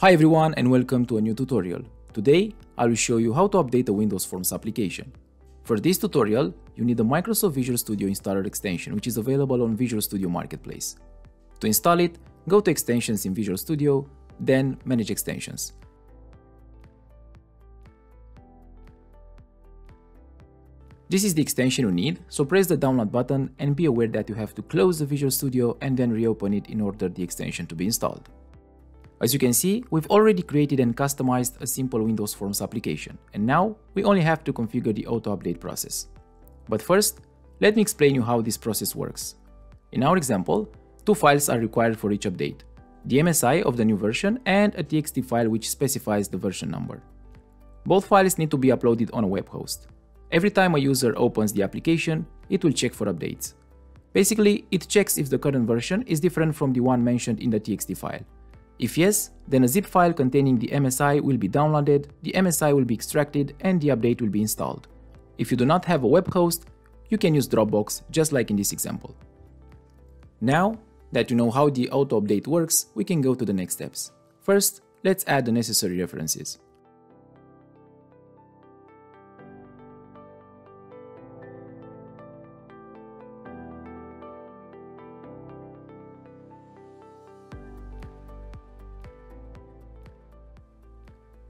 Hi everyone and welcome to a new tutorial. Today, I will show you how to update a Windows Forms application. For this tutorial, you need the Microsoft Visual Studio Installer extension which is available on Visual Studio Marketplace. To install it, go to Extensions in Visual Studio, then Manage Extensions. This is the extension you need, so press the download button and be aware that you have to close the Visual Studio and then reopen it in order the extension to be installed. As you can see, we've already created and customized a simple Windows Forms application, and now we only have to configure the auto-update process. But first, let me explain you how this process works. In our example, two files are required for each update, the MSI of the new version and a TXT file which specifies the version number. Both files need to be uploaded on a web host. Every time a user opens the application, it will check for updates. Basically, it checks if the current version is different from the one mentioned in the TXT file. If yes, then a zip file containing the MSI will be downloaded, the MSI will be extracted and the update will be installed. If you do not have a web host, you can use Dropbox just like in this example. Now that you know how the auto update works, we can go to the next steps. First, let's add the necessary references.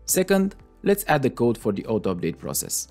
Second, let's add the code for the auto update process.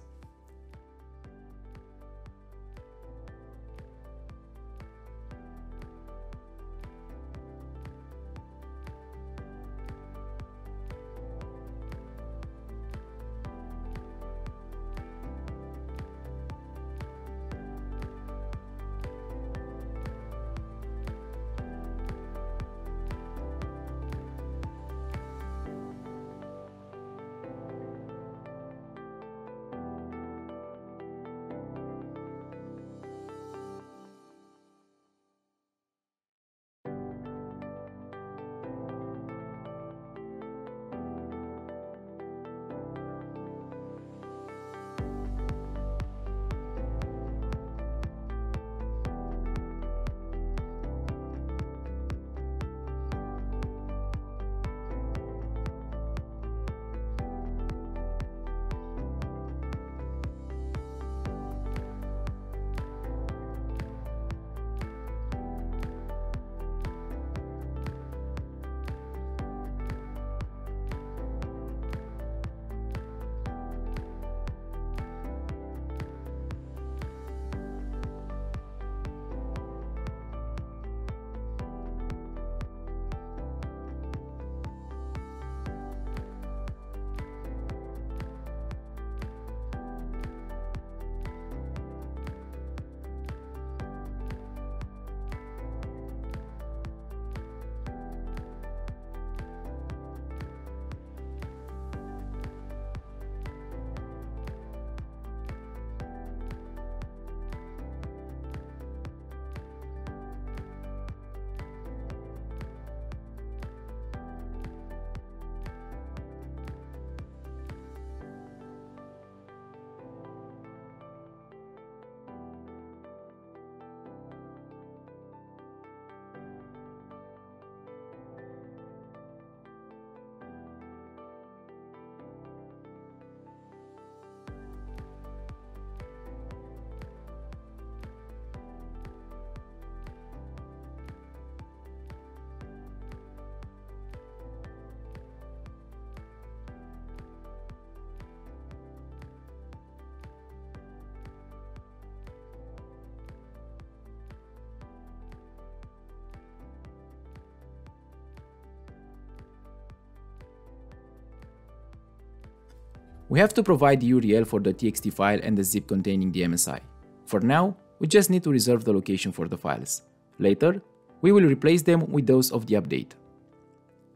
We have to provide the URL for the TXT file and the zip containing the MSI. For now, we just need to reserve the location for the files. Later, we will replace them with those of the update.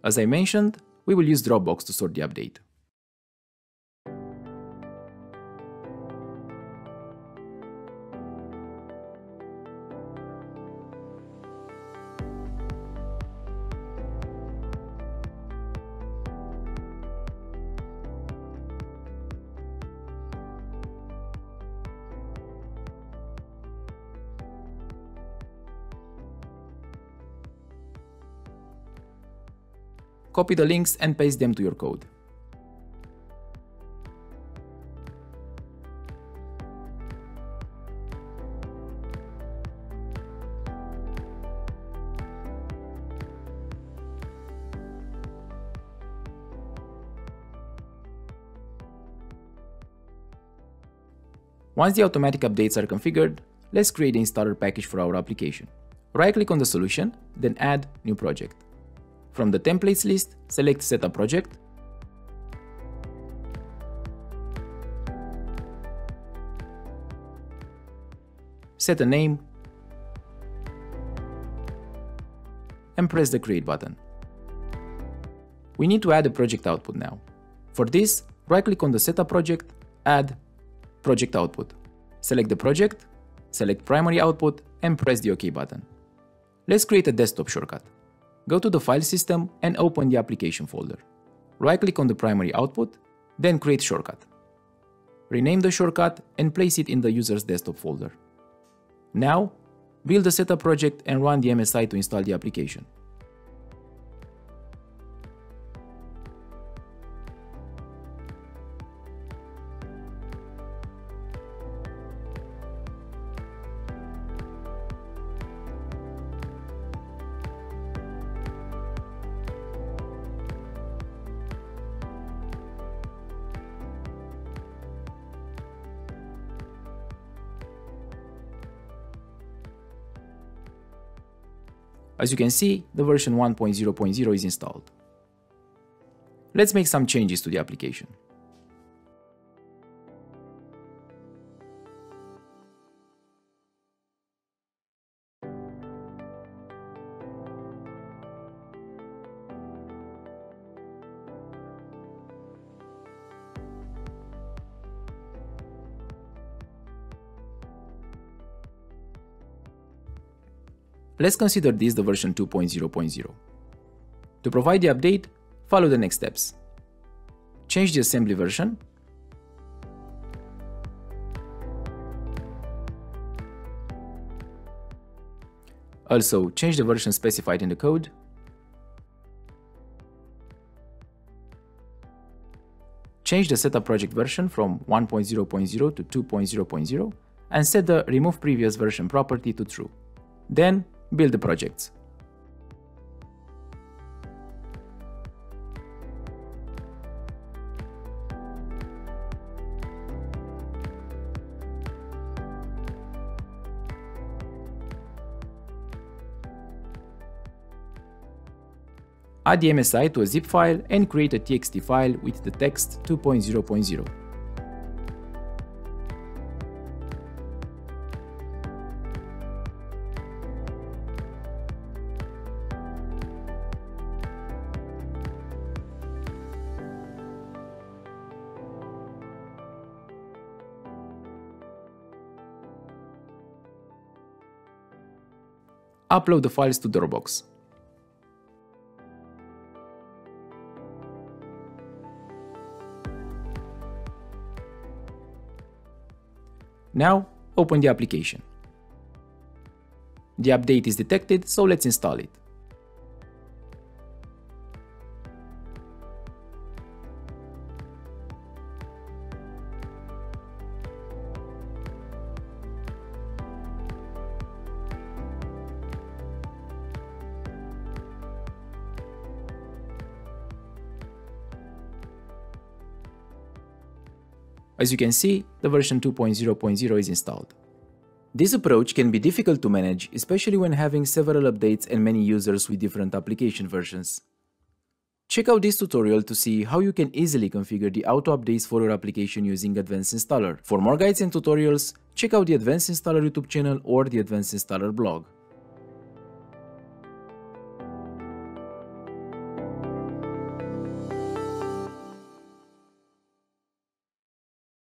As I mentioned, we will use Dropbox to store the update. Copy the links and paste them to your code. Once the automatic updates are configured, let's create the installer package for our application. Right-click on the solution, then add New Project. From the templates list, select Setup Project, set a name, and press the Create button. We need to add a project output now. For this, right-click on the Setup Project, Add Project Output. Select the project, select Primary Output, and press the OK button. Let's create a desktop shortcut. Go to the File System and open the Application folder. Right-click on the primary output, then Create Shortcut. Rename the shortcut and place it in the user's desktop folder. Now, build a setup project and run the MSI to install the application. As you can see, the version 1.0.0 is installed. Let's make some changes to the application. Let's consider this the version 2.0.0. To provide the update, follow the next steps. Change the assembly version. Also, change the version specified in the code. Change the setup project version from 1.0.0 to 2.0.0 and set the remove previous version property to true. Then build the projects. Add the MSI to a zip file and create a txt file with the text 2.0.0. upload the files to Dropbox. Now, open the application. The update is detected, so let's install it. As you can see, the version 2.0.0 is installed. This approach can be difficult to manage, especially when having several updates and many users with different application versions. Check out this tutorial to see how you can easily configure the auto updates for your application using Advanced Installer. For more guides and tutorials, check out the Advanced Installer YouTube channel or the Advanced Installer blog.